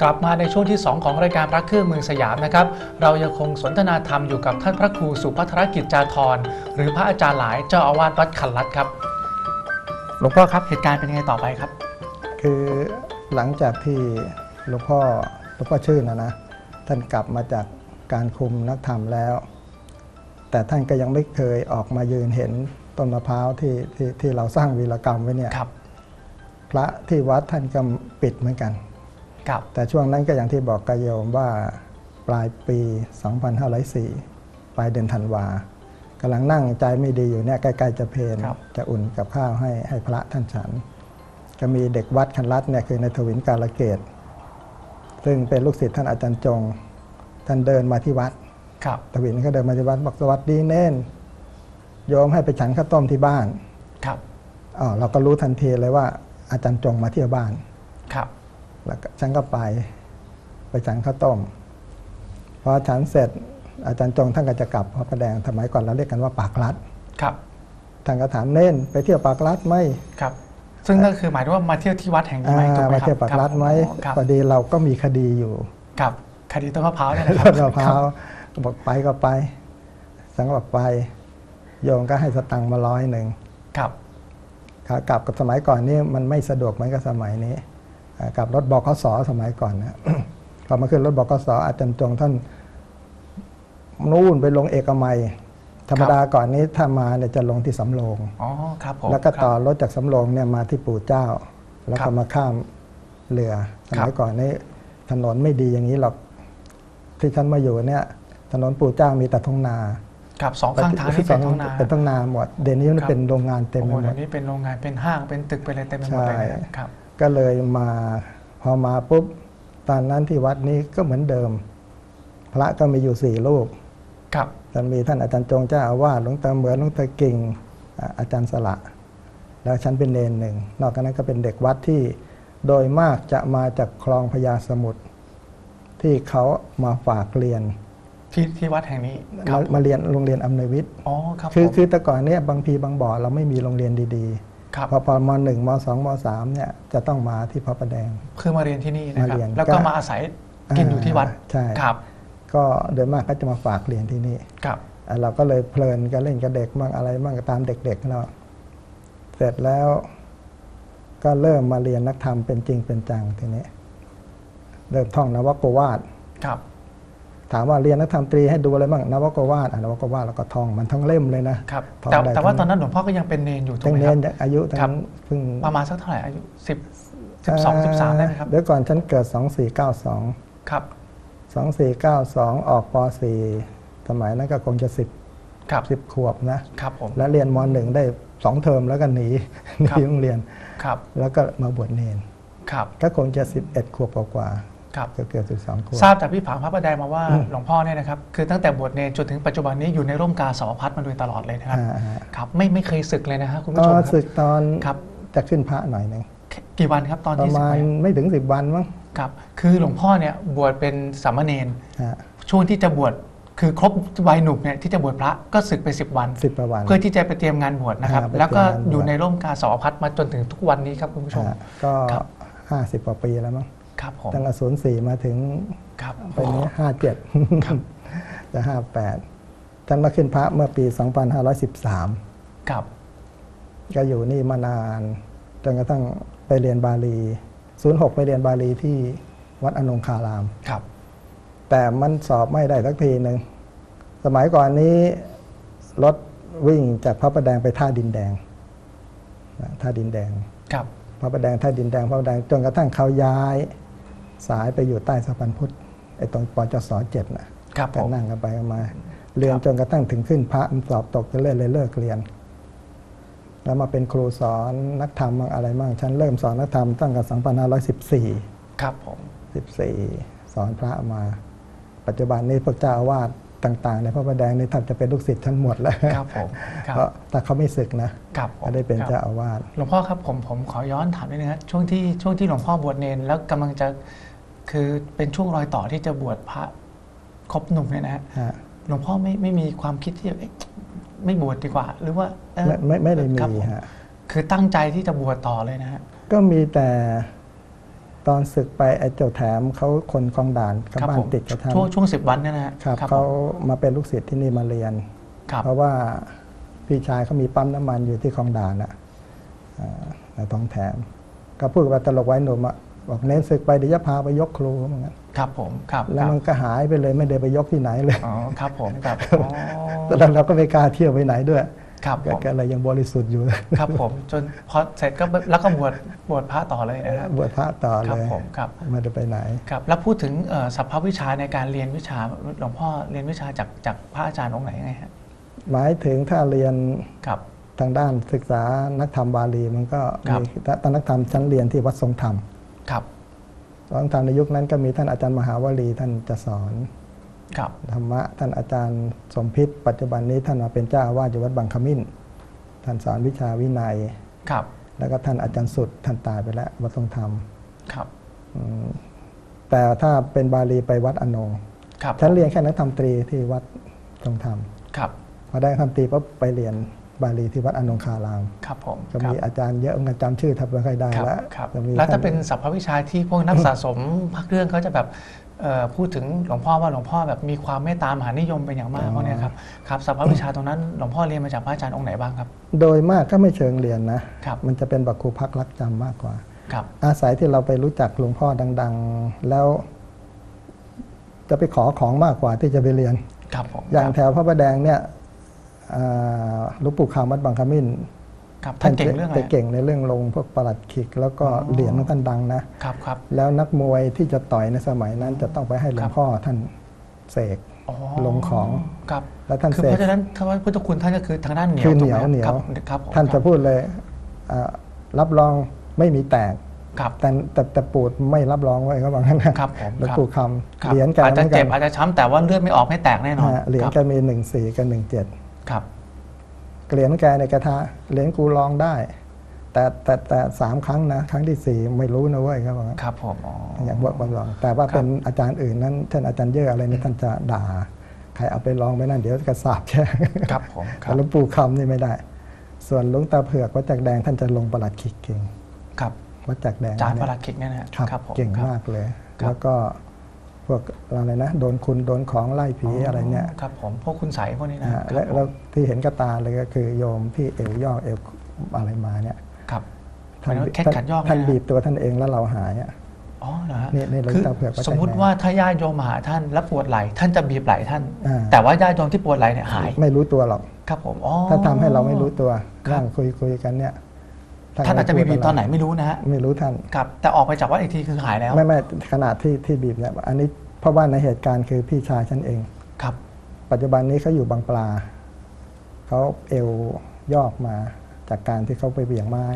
กลับมาในช่วงที่ 2 ของรายการพระเครื่องเมืองสยามนะครับ เรายังคงสนทนาธรรมอยู่กับท่านพระครูสุภัทรกิจจาธรหรือพระอาจารย์หลายเจ้าอาวาสวัดขันลัดครับหลวงพ่อครับเหตุการณ์เป็นยังไงต่อไปครับ คือหลังจากที่หลวงพ่อหลวงพ่อชื่นนะนะท่านกลับมาจากการคุมนักธรรมแล้ว แต่ท่านก็ยังไม่เคยออกมายืนเห็นต้นมะพร้าวที่ที่ที่เราสร้างวีรกรรมไว้เนี่ยครับพระที่วัดท่านก็ปิดเหมือนกันครับ แต่ช่วงนั้นก็อย่างที่บอกกบโยมว่าปลายปี 2504 ปลายเดือนธันวากำลังนั่งใจไม่ดีอยู่เนี่ยใกล้ๆจะเพลนครับจะอุ่นกับข้าวให้ให้พระท่านฉัน ก็มีเด็กวัดคันรัตเนี่ยคือในายทวินกาลเกต ซึ่งเป็นลูกศิษย์ท่านอาจารย์จง ท่านเดินมาที่วัดครับทวินก็เดินมาที่วัดบอกสวัสดีเน่นโยมให้ไปฉันข้าวต้มที่บ้าน ครับอ๋อเราก็รู้ทันทีเลยว่าอาจารย์จงมาเที่ยวบ้าน ครับ แล้วก็ฉันก็ไป ไปฉันข้าวต้มพอฉันเสร็จอาจารย์จงท่านก็จะกลับพระประแดงสมัยก่อนเราเรียกกันว่าปากรัดครับท่านก็ถามเน่นไปเที่ยวปากรัดไหมครับ ซึ่งก็คือหมายถึงว่ามาเที่ยวที่วัดแห่งนี้ไหมถูกอ่าไหมมาครับเที่ยวปากรัดไหมครับพอดีเราก็มีคดีอยู่ครับคดีต้นมะพร้าวเนี่ยนะครัต้นมะพร้าวก็บอกไปก็ไปฉันก็บอกไป โยมก็ให้สตังค์มาร้อยหนึ่งครับขากลับกับสมัยก่อนนี่มันไม่สะดวกเหมือนกับสมัยนี้อ่า กลับรถบกสสมัยก่อนนะพอมาขึ้นรถบกสอาจารย์จงท่านนู่นไปลงเอกมัย ธรรมดาก่อนนี้ถ้ามาเนี่ยจะลงที่สำโรงอ๋อครับผมแล้วก็ต่อครับรถจากสำโรงเนี่ยมาที่ปู่เจ้า แล้วครัก็บมาข้ามเรือสครัมัยบก่อนนี้ถนนไม่ดีอย่างนี้หรอกที่ฉันมาอยู่เนี่ย ถนนปู่เจ้ามีแต่ทุ่งนาครับสองข้างทางนี่เป็นท้องนาเป็นทุ่งนาหมดเดี๋ยวนี้มันครับเป็นโรงงานเต็มโอ้ไปโหหมเดี๋ยดวนี้เป็นโรงงานเป็นห้างเป็นตึกเป็นอะไรเต็มไปหมดเลยใช่นะครับ ก็เลยมาพอมาปุ๊บตอนนั้นที่วัดนี้ก็เหมือนเดิม พระก็มีอยู่สี่รูปครับท่านมีท่านอาจารย์จงเจ้าอาวาสหลวงตาเหมือนหลวงตากิ่งอ่าอาจารย์สละ แล้วฉันเป็นเนนหนึ่งนอกจากนั้นก็เป็นเด็กวัดที่โดยมากจะมาจากคลองพญาสมุทรที่เขามาฝากเรียนที่ที่วัดแห่งนี้ครัมาบมาเรียนโรงเรียนอำนวยวิทย์อ๋อครับคือผมคือแต่ก่อนเนี่ยบางพีบางบ่อเราไม่มีโรงเรียนดีครับๆ พอพอมหนึ่งมสองมสามเนี่ยจะต้องมาที่พระประแดง คือมาเรียนที่นี่นะครับมาเรียนแล้วก็ก็มาอาศัยกินอยู่ที่วัดใช่ครับ ก็โดยมากก็จะมาฝากเรียนที่นี่ครับอะเราก็เลยเพลินกันเล่นกับเด็กบ้างอะไรบ้างตามเด็กๆเราเสร็จแล้วก็เริ่มมาเรียนนักธรรมเป็นจริงเป็นจังทีนี้ เริ่มท่องนวโกวาทครับ ถามว่าเรียนนักธรรมตรีให้ดูอะไรบ้างนวโกวาทอะนวโกวาทแล้วก็ท่องมันทั้งเล่มเลยนะครับท่องแต่ได้แต่ว่าทั้งตอนนั้นหลวงพ่อก็ยังเป็นเนนอยู่ถูกตั้งไหมเน้ครับนอายุตั้ครับงเพิ่งประมาณสักเท่าไหร่อายุสิบสิบสองสิบสามได้ไหมครับเดี๋ยวก่อนฉันเกิด2492ครับ2492ออกป .4 สมัยนั้นก็คงจะ10ครับ10ขวบนะครับผมแล้วเรียนมหนึ่งได้สองเทอมแล้วก็หนีหนีครับโรงเรียนครับแล้วก็มาบวชเนนครับก็คงจะ11ขวบกว่า ครับๆเกือบเกือบ12ขวบ ทราบจากพี่ผางพระประแดงมาว่าอืมหลวงพ่อเนี่ยนะครับคือตั้งแต่บวชเนนจนถึงปัจจุบันนี้อยู่ในร่มกาสาวพัดมาโดยตลอดเลยนะครับอ่าฮะ ครับไม่ไม่เคยศึกเลยนะฮะคุณผู้ก็ชมครับ ศึกตอนครับ จะขึ้นพระหน่อยหนึ่งกี่วันครับตอนประที่ศึกมาณไปไม่ถึง10วันมั้งครับคือหลวงพ่อเนี่ยบวชเป็นสามเณรฮะช่วงที่จะบวชคือครบวัยหนุ่มเนี่ยที่จะบวชพระก็ศึกไป 10 วัน สิบประวัน เพื่อที่จะไปเตรียมงานบวชนะครับ อ่าไปแล้วก็เตรียมงานบวชอยู่ในร่มกาสาวพัดมาจนถึงทุกวันนี้ครับคุณผู้ชม ฮะก็ครับ50กว่าปีแล้วมั้ง ครับผมตั้งแต่ศูนย์สี่มาถึงครับปีนี้ห้าเจ็ดจะห้าแปดท่านมาขึ้นพระเมื่อปี 2513 ครับ ก็อยู่นี่มานาน จนกระทั่งไปเรียนบาลี 06 ไปเรียนบาลีที่วัดอนงคาราม ครับ แต่มันสอบไม่ได้สักทีหนึ่ง สมัยก่อนนี้รถวิ่งจากพระประแดงไปท่าดินแดงนะท่าดินแดง ครับ พระประแดงท่าดินแดงพระประแดงจนกระทั่งเขาย้าย สายไปอยู่ใต้สะพานพุทธไอ้ตรงปจสเจ็ดนะครับผก็มนั่งกันไปกันมา เรียนครับจนกระทั่งถึงขึ้นพระมันสอบตกจะเล่นเลยเลิกเรียน แล้วมาเป็นครูสอนนักธรรมบ้างอะไรบ้างฉันเริ่มสอนนักธรรมตั้งแต่2514 ครับผม 14 สอนพระมา ปัจจุบันนี้พวกเจ้าอาวาสต่าง ๆ ในพระประแดงนี่แทบจะเป็นลูกศิษย์ทั้งหมดแล้วครับผมครับ เพราะแต่เขาไม่ศึกนะครับผมก็ได้เป็นครับเจ้าอาวาส หลวงพ่อครับผมผมขอย้อนถามนิดนึงครับช่วงที่ช่วงที่หลวงพ่อบวชเนนแล้วกำลังจะ คือเป็นช่วงรอยต่อที่จะบวชพระครบหนุ่มเนี่ยนะฮะฮะหลวงพ่อไม่ไม่มีความคิดที่จะเอ๊ะไม่บวชดีกว่า หรือว่าเอ่อไม่ไม่ไม่ได้ครับมีผฮะ คือตั้งใจที่จะบวชต่อเลยนะฮะ ก็มีแต่ตอนศึกไปไอ้เจ้าแถมเขาคนคลองด่านกับครับบ้านผมติดกับท่านช่วงช่วงสิบวันเนี่ยนะฮะครับผมเขามาเป็นลูกศิษย์ที่นี่มาเรียน ครับเพราะว่าพี่ชายเขามีปั๊มน้ำมันอยู่ที่คลองด่านน่ะอ่าในท้องแถม ก็พูดกับตลกไว้หนุ่มอะ บอกเน้นศึกไปเดี๋ยวจะพาไปยกครูเหมือนกันครับผมครับแล้วมันก็หายไปเลยไม่ได้ไปยกที่ไหนเลยอ๋อครับผมครับอ๋อตอนนั้นเราก็ไม่กล้าเที่ยวไปไหนด้วยครับผก็มก็เลยยังบริสุทธิ์อยู่ครับผมจนพอเสร็จก็แล้วก็บวชบวชพระต่อเลยนะครับบวชพระต่อครัเลบยผมครับไม่ได้ไปไหนครับแล้วพูดถึงเอ่อสัพพวิชาในการเรียนวิชาหลวงพ่อเรียนวิชาจากจากพระอาจารย์องค์ไหนยังไงฮะหมายถึงถ้าเรียนครับทางด้านศึกษานักธรรมบาลีมันก็ครับมีตอนนักธรรมชั้นเรียนที่วัดทรงธรรม ครับวัดทรงธรรมในยุคนั้นก็มีท่านอาจารย์มหาวลีท่านจะสอนครับธรรมะท่านอาจารย์สมพิษปัจจุบันนี้ท่านมาเป็นเจ้าอาวาสอยู่วัดบางขมิ้น ท่านสอนวิชาวินัยครับ แล้วก็ท่านอาจารย์สุดท่านตายไปแล้ววัดทรงธรรมครับอืมแต่ถ้าเป็นบาลีไปวัดอนงครับฉันเรียนแค่นักธรรมตรีที่วัดทรงธรรมครับพอได้นักธรรมตรีปุ๊บไปเรียน บาลีที่วัดอนงคารามครับผมก็ครับมีอาจารย์เยอะเหมือนกันจำชื่อทับไม่ค่อยได้ครับแล้วครับจะมีแล้วถ้าท่เป็นสัพพวิชาที่พวกนักสะสมพระเครื่องเขาจะแบบเอ่อพูดถึงหลวงพ่อว่าหลวงพ่อแบบมีความเมตตามหานิยมเป็นอย่างมากพวกเนี้ยครับครับสัพพวิชาตรงนั้นหลวงพ่อเรียนมาจากพระอาจารย์องค์ไหนบ้างครับ โดยมากก็ไม่เชิงเรียนนะครับมันจะเป็นบักครูพักรักจำมากกว่าครับอาศัยที่เราไปรู้จักหลวงพ่อดัง ๆ แล้ว จะไปขอของมากกว่าที่จะไปเรียนครับผมอย่างแถวพระประแดงเนี่ยอ่า หลูกปู่คำวัดบางขมิ้นครับท่านเก่งเรื่องอะไรจะเก่งในเรื่องลงพวกประหลัดขิก แล้วก็อ๋อเหรียญของท่านดังนะครับครับแล้วนักมวยที่จะต่อยในสมัยนั้นจะต้องไปให้หลวครังบพ่อท่านเสกอ๋อลงของครับแล้วท่านคือเสเพกราะฉะนั้นคำว่าพุทธคุณท่านก็คือทางด้านเหนียวคือเหนียวถูกไมเหนียวครับครับผมท่านจะพูดเลยอ่ารับรองไม่มีแตกครับแต่แต่แต่ปูดไม่รับรองไว้เขาบอกงั้นนะครับผมหลวงครับปู่คคำรับเหรียญแกอาจจะหมืนกันเจ็บอาจจะช้ำแต่ว่าเลือดไม่ออกไม่แตกแน่นอนฮะเหรียญครับแกมีหนึ่งสี่กับหนึ่งเจ็ด ครับเหรียญแกในกระทะเหรียญกูลองได้ แต่แต่แต่สามครั้งนะ ครั้งที่สี่ไม่รู้นะเว้ยเขาบอกงั้นครับผมอ๋ออย่างบอกบอกลอง แต่ว่าครับเป็นอาจารย์อื่นนั้นเช่นอาจารย์เยอะอะไรนี่ท่านจะด่า ใครเอาไปลองไปนั่นเดี๋ยวกระสาบแช่งครับผมคแต่รับหลวงปู่คำนี่ไม่ได้ ส่วนหลวงตาเผือกวัดจักรแดงท่านจะลงประหลัดขิกเก่งครับวัดจักรแดงจานเนี่พยลัดคิกเนี่ยนะฮะครับครับผมเก่งครับมากเลยครับแล้วก็ พวกอะไรนะโดนคุณโดนของไล่ผีอะไรเนี่ยครับผมพวกคุณใสพวกนี้นะนะฮะคและรับผมแล้วที่เห็นกระตาเลยก็คือโยมที่เอวย่อเอวอะไรมาเนี่ยครับท่านหมายถึงแค่ขัดยอกท่านเนี่ยนะบีบตัวท่านเองแล้วเราหายอะอ๋อเหรอฮะนี่นี่หลวงคือตาเผือกวัดจักรแดงสมมุติว่าถ้าญาติโยมมาหาท่านแล้วปวดไหล่ท่านจะบีบไหล่ท่านอ่าแต่ว่าญาติโยมที่ปวดไหล่เนี่ยหาย ไม่รู้ตัวหรอกครับผมอ๋อถ้าทำให้เราไม่รู้ตัวครับนั่งคุยคุยกันเนี่ย ท่านอาจจะมีบีบตอนไหนม่ไม่รู้นะฮะไม่รู้ท่านครับแต่ออกไปจากวัดอีกทีคือหายแล้ว ไม่ไม่ขนาดที่ที่บีบเนี่ยอันนี้เพราะว่าในเหตุการณ์คือพี่ชายฉันเองครับ ปัจจุบันนี้เขาอยู่บางปลาเขาเอวยอกมาจากการที่เขาไปเบี่ยงไม้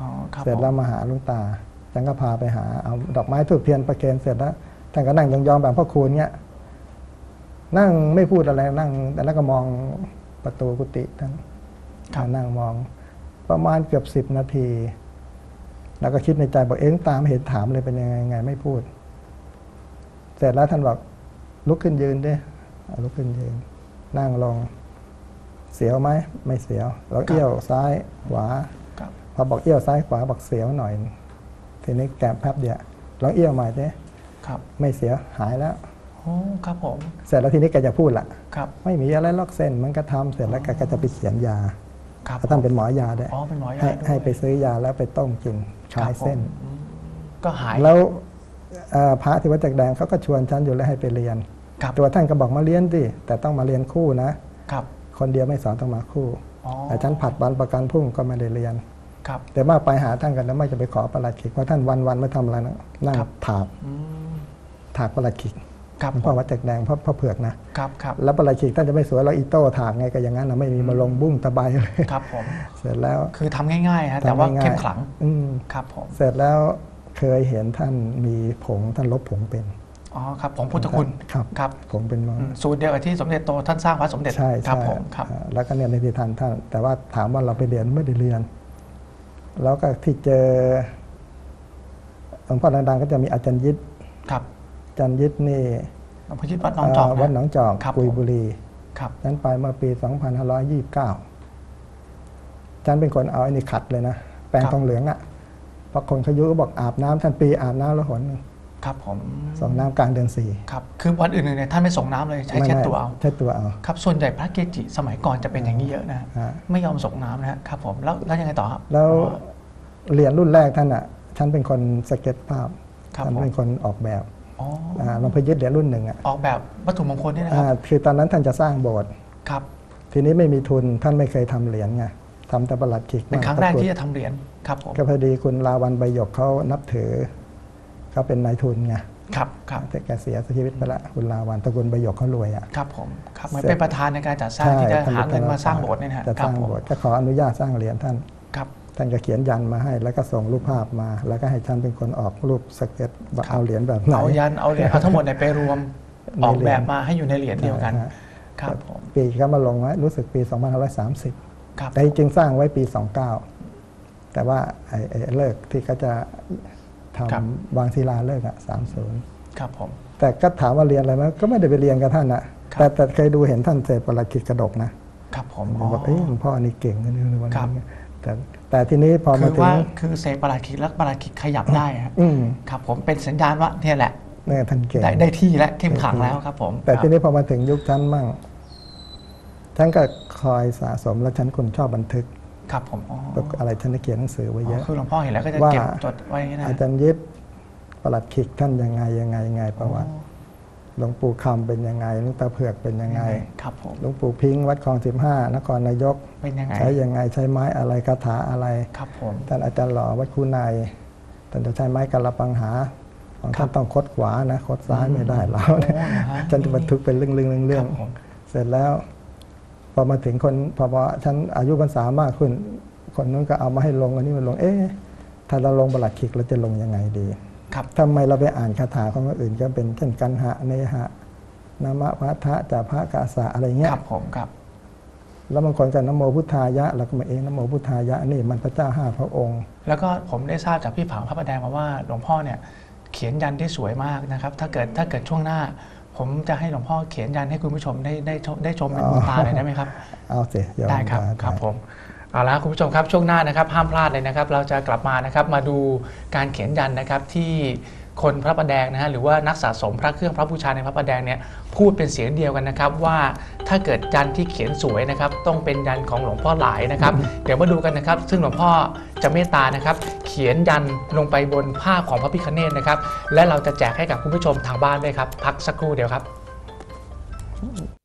อ๋อครับเสร็จผมแล้วมาหาหลุงตาฉันก็พาไปหาเอาดอกไม้ทูบเทียนประเคนเสร็จแล้วท่านก็นั่งยองๆแบบพ่อครูเนี้ยนั่งไม่พูดอะไรนั่ง แต่แล้วก็มองประตูกุฏิท่านครับนั่งมอง ประมาณเกือบสิบนาที แล้วก็คิดในใจบอกเอ๊ะตามเห็นถามเลยเป็นยังไงไงไม่พูด เสร็จแล้วท่านบอกลุกขึ้นยืนดิเอาลุกขึ้นยืน นั่งลง เสียวไหมไม่เสียวแล้วเอี้ยวซ้ายขวาครับพอบอกเอี้ยวซ้ายขวาบอกเสียวหน่อย ทีนี้แกะแป๊บเดียวลองเอี้ยวใหม่ดิครับไม่เสียวหายแล้วโอ้ครับผม เสร็จแล้วทีนี้แกจะพูดละครับ ไม่มีอะไรลอกเส้นมันก็ทำเสร็จแล้วแกก็จะไปเขียนยา ครับเพราะท่านเป็นหมอยาด้วยอ๋อเป็นหมอยาให้ด้วย ให้ไปซื้อยาแล้วไปต้มกินคลายเส้นครับผมอืมก็หาย แล้วเอ่อพระที่วัดจักรแดงเขาก็ชวนฉันอยู่แล้วให้ไปเรียน ครับ ตัวท่านก็บอกมาเรียนดิแต่ต้องมาเรียนคู่นะ ครับ คนเดียวไม่สอนต้องมาคู่อ๋อ แต่ฉันผัดวันประกันพรุ่งก็ไม่ได้เรียน ครับ แต่มากไปหาท่านกันแล้วไม่จะไปขอประหลัดขิกเพราะท่านวันวันๆไม่ทำอะไรนะนั่งครับ ถากอืมถากประหลัดขิก ครับหลวงพ่อวัดจักรแดงพ่อพ่อเผือกนะครับครับแล้วประหลัดขิกท่านจะไม่สวยเราอีโต้ถากไงก็อย่างนั้นนะไม่มีมาลงบุ้งตะไบเลยครับผมเสร็จแล้วคือทำง่ายๆฮะแต่ว่าทำง่ยๆเข้มขลังอืมครับผมเสร็จแล้วเคยเห็นท่านมีผงท่านลบผงเป็นอ๋อครับผมพุทธคุณครับครับผงเป็นมาอืมสูตรเดียวกับที่สมเด็จโตท่านสร้างพระสมเด็จใช่ครับใช่ผมครับอ่าแล้วก็เนี่ยในที่ท่านท่าน แต่ว่าถามว่าเราไปเรียนไม่ได้เรียน แล้วก็ที่เจอหลวงพ่อดังๆก็จะมีอาจารย์ยิตครับอา จารย์ยิตนี่หลวงพ่อชิดวัดหน้องจอกเอ่อนะวัดหนองจอกครับกุยผมบุรีครับฉันไปเมื่อปี 2529ฉันเป็นคนเอาไอ้นี่ขัดเลยนะ แปรงทองเหลืองอะเพราะคนเขายุก็บอกอาบน้ำท่านปีอาบน้ำแล้วหนหนึ่งครับผมส่งน้ำกลางเดือนสี่ครับคือวันอื่นๆเนี่ยท่านไม่ส่งน้ำเลยใช้เช็ดตัวเอาเช็ดตัวเอาครับส่วนใหญ่พระเกจิสมัยก่อนจะเป็นอย่างนี้เยอะนะฮะไม่ยอมส่งน้ำนะฮะครับผมแล้วแล้วยังไงต่อครับแล้วอ๋อเหรียญรุ่นแรกท่านอะท่านเป็นคนสเก็ตภาพครับท่านผมเป็นคนออกแบบอ๋ออ่า หลวงพ่อยึดเหรียญรุ่นหนึ่งอะออกแบบวัตถุมงคลนี่นะคอ่ารับคือตอนนั้นท่านจะสร้างโบสถ์ครับ ทีนี้ไม่มีทุนท่านไม่เคยทำเหรียญไงทำแต่ประหลัดขิกเป็นครั้งแรกที่จะทำเหรียญครับผมก็พอดีคุณลาวันใบหยกเขานับถือเขาเป็นนายทุนไงครับครับแต่แกเสียชีวิตไปละคุณลาวันตระกูลใบหยกเขารวยอะครับผมครับเหมือนเสร็จเป็นประธานในการจัดสร้างที่จะหาเงินมาสร้างโบสถ์เนี่ยนะฮะจะคสรับร้างผมโบสถ์ก็ขออนุญาตสร้างเหรียญท่านครับ ท่านก็เขียนยันมาให้ แล้วก็ส่งรูปภาพมา แล้วก็ให้ท่านเป็นคนออกรูปสเก็ตว่าครับเอาเหรียญแบบไหนเอายันเอาเหรียญเอาทั้งหมดเนี่ยไปรวมในออกเหรียญแบบมาให้อยู่ในเหรียญเดียวกันใช่ฮะครับผมปีก็มาลงไว้รู้สึกปี 2530ครับแต่จริงๆสร้างไว้ปี 29 แต่ว่าไอ้ไอ้เลิกที่เขาจะทำวางศิลาเลิกอะ30 ครับผมแต่ก็ถามว่าเรียนอะไรไหมก็ไม่ได้ไปเรียนกับท่านนะครับแต่แต่เคยดูเห็นท่านเสพประหลัดขิดกระดกนะ ครับผมผอ๋มอบอกเอ้ยหลวงพ่อนี่เก่งนะในวันครับนี้แต่ แต่ทีนี้พอคืมาอถึงว่าคือเซประหลาดขิกแล้วประหลาดขิกขยับได้ฮะอืมครับผมเป็นสัญญาณว่าเนี่ยแหละเนี่ยท่านเก่งได้ได้ที่และเข้มขังแล้วครับผมแต่ครับทีนี้พอมาถึงยุคท่านมั่งท่านก็คอยสะสมแล้วฉันคนชอบบันทึกครับผมอ๋ออะไรท่านได้เขียนหนังสือไว้เยอ๋ออะ คือหลวงพ่อเห็นแล้วก็จะว่า เก็บจดไว้นะอาจารย์ยิบประหลัดขิกท่านยังไงยังไงยังไงประวัติอ๋อ หลวงปู่คำเป็นยังไงหลวงตาเผือกเป็นยังไงครับผมหลวงปู่พิงค์วัดคลองสิบห้านครนายกเป็นยังไงใช้ยังไงใช้ไม้อะไรคาถาอะไรครับผมท่านอาจารย์หล่อวัดคูนายท่านจะใช้ไม้กระปังหาของท่านต้องคดขวานะคดซ้ายไม่ได้แล้วเนี่ยโอ้นะฮะท่านจะบันทึกเป็นเรื่องเรื่องเรื่องครับผมเสร็จแล้ว พอมาถึงคนพอพอฉันอายุพรรษามากขึ้น คนนู้นก็เอามาให้ลงอันนี้มันลง เอ๊ะถ้าเราลงประหลัดขิกเราจะลงยังไงดีครับ ทำไมเราไปอ่านคาถาของคนอื่นก็เป็นเช่นกันหะเนหะนามะพัทธะจาภะกาสะอะไรเงี้คยรับผมครับแล้วบางคนก็นโมพุทธายะแล้วก็มาเองนโมพุทธายะนี่มันพระเจ้าห้าพระองค์ แล้วก็ผมได้ทราบจากพี่ผางพระประแดงมาว่าหลวงพ่อเนี่ยเขียนยันที่สวยมากนะครับ ถ้าเกิดถ้าเกิดช่วงหน้า ผมจะให้หลวงพ่อเขียนยันให้คุณผู้ชมได้ได้ชมได้ชมเป็นบุญตาเลยได้ไหมครับ เอาสิยอมได้ครับได้ครับผม เอาละคุณผู้ชมครับช่วงหน้านะครับห้ามพลาดเลยนะครับ เราจะกลับมานะครับมาดูการเขียนยันนะครับที่คนพระประแดงนะฮะหรือว่านักสะสมพระเครื่องพระบูชาในพระประแดงเนี่ยพูดเป็นเสียงเดียวกันนะครับว่าถ้าเกิดยันที่เขียนสวยนะครับต้องเป็นยันของหลวงพ่อหลายนะครับ เดี๋ยวมาดูกันนะครับ ซึ่งหลวงพ่อจะเมตตานะครับ เขียนยันลงไปบนผ้าของพระพิคเนตนะครับ และเราจะแจกให้กับคุณผู้ชมทางบ้านด้วยครับ พักสักครู่เดียวครับ